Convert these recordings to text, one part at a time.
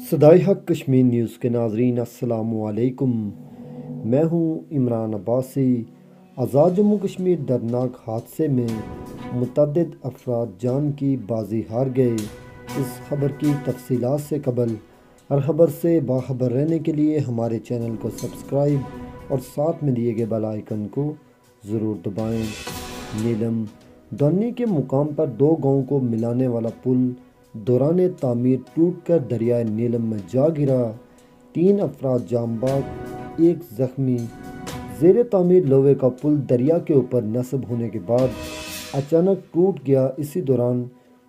सदाई हक कश्मीर न्यूज़ के नाजरीन असलकुम मैं हूँ इमरान अब्बासी। आज़ाद जम्मू कश्मीर दर्दनाक हादसे में मुतद अफराद जान की बाजी हार गए। इस खबर की तफसीलात से कबल। हर खबर से बाखबर रहने के लिए हमारे चैनल को सब्सक्राइब और साथ में दिए गए बेल आइकन को ज़रूर दबाएँ। नीलम, दौनी के मुकाम पर दो गाँव को मिलाने वाला पुल दौरान तामीर टूट कर दरियाए नीलम में जा गिरा। तीन अफराद जामबाग, एक जख्मी। जेर तामीर लोहे का पुल दरिया के ऊपर नस्ब होने के बाद अचानक टूट गया। इसी दौरान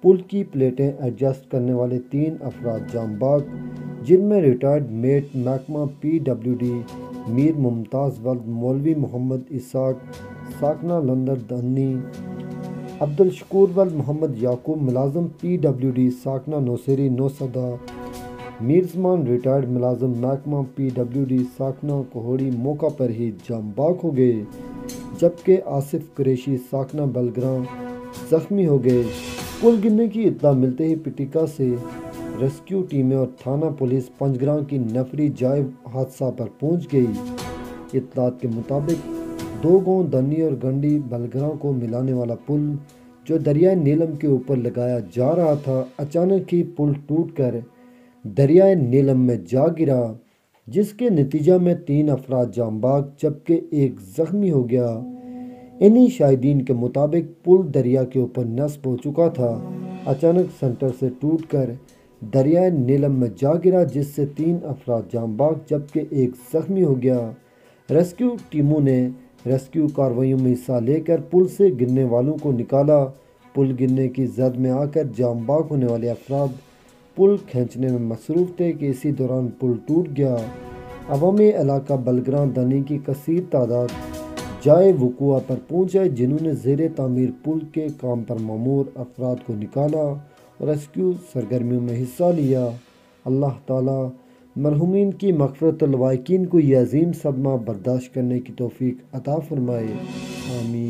पुल की प्लेटें एडजस्ट करने वाले तीन अफराद जामबाग, जिनमें रिटायर्ड मेट महकमा P W D Mir Mumtaz वल्द मौलवी मोहम्मद इसाक साकना लंदर दन्नी अब्दुल शकूर वल मोहम्मद याकूब मुलाजम पी डब्ल्यू डी साकना नौसेरी नौसदा। मीरजमान रिटायर्ड मुलाजम महकमा पी डब्ल्यू डी साकना कोहड़ी मौका पर ही जाम बाग हो गए, जबकि आसिफ कुरेशी साकना बलग्रां जख्मी हो गए। पुल गिरने की इतला मिलते ही पिटिका से रेस्क्यू टीमें और थाना पुलिस पंजग्रां की नफरी जाय हादसा पर पहुँच गई। इतलात के मुताबिक दो गाँव दनी और गंडी बलगरा को मिलाने वाला पुल, जो दरियाए नीलम के ऊपर लगाया जा रहा था, अचानक ही पुल टूटकर दरियाए नीलम में जा गिरा, जिसके नतीजा में तीन अफराद जामबाग जबकि एक ज़ख्मी हो गया। इन्हीं शाहिदीन के मुताबिक पुल दरिया के ऊपर नस्ब हो चुका था। अचानक सेंटर से टूटकर दरियाए नीलम में जा गिरा, जिससे तीन अफराद जामबाग जबकि एक ज़ख्मी हो गया। रेस्क्यू टीमों ने रेस्क्यू कार्रवाइयों में हिस्सा लेकर पुल से गिरने वालों को निकाला। पुल गिरने की जद में आकर जाम बाग होने वाले अफराद पुल खींचने में मसरूफ़ थे कि इसी दौरान पुल टूट गया। अवामी इलाका बलग्रां दनी की कसर तादाद जाए वकुआ पर पहुँचाए, जिन्होंने जेर तमीर पुल के काम पर ममूर अफराद को निकाला और रेस्क्यू सरगर्मियों में हिस्सा लिया। अल्लाह ताला मरहुमीन की मकफ़रत लवाकिन को यह अजीम सदमा बर्दाश्त करने की तोफ़ी अता फ़रमाए। आमीन।